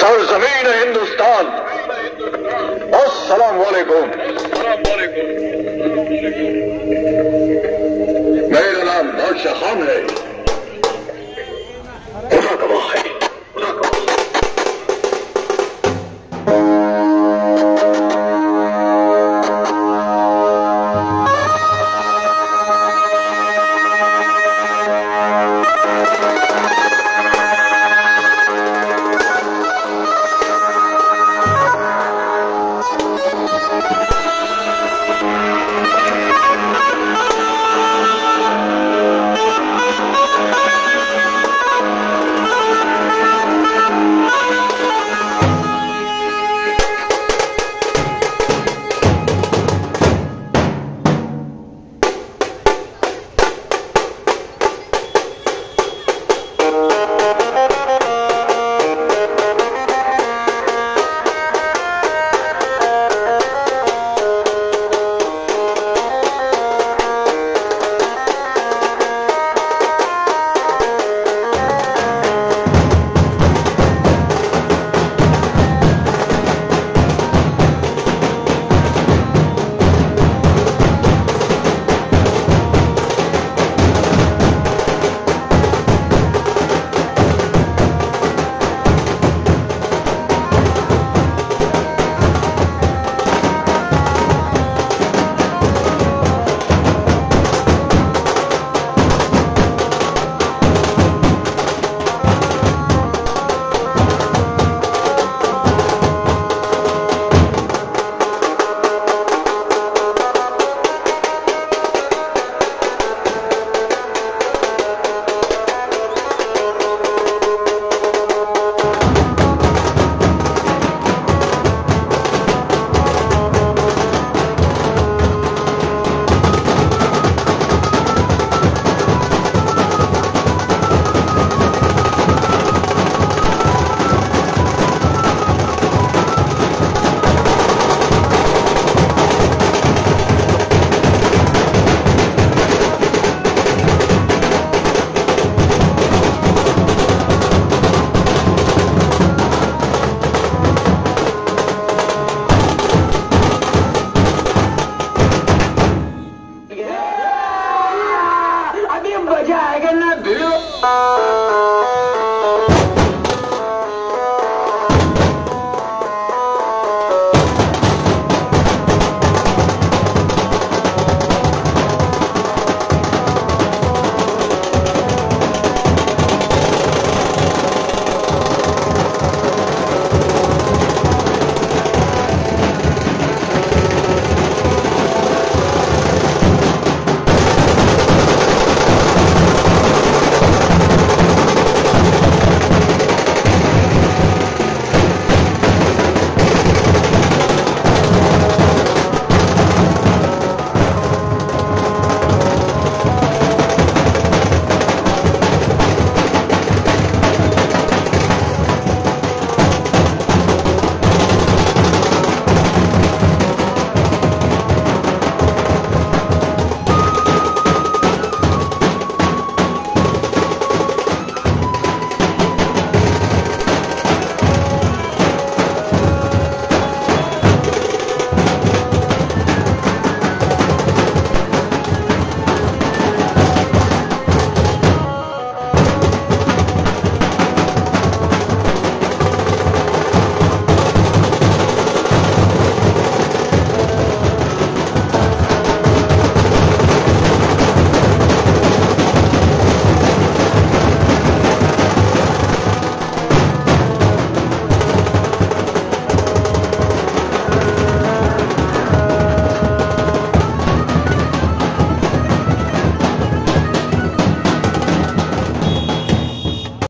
सरजमीन हिंदुस्तान। असलम मेरा नाम बादशाह खान है। Música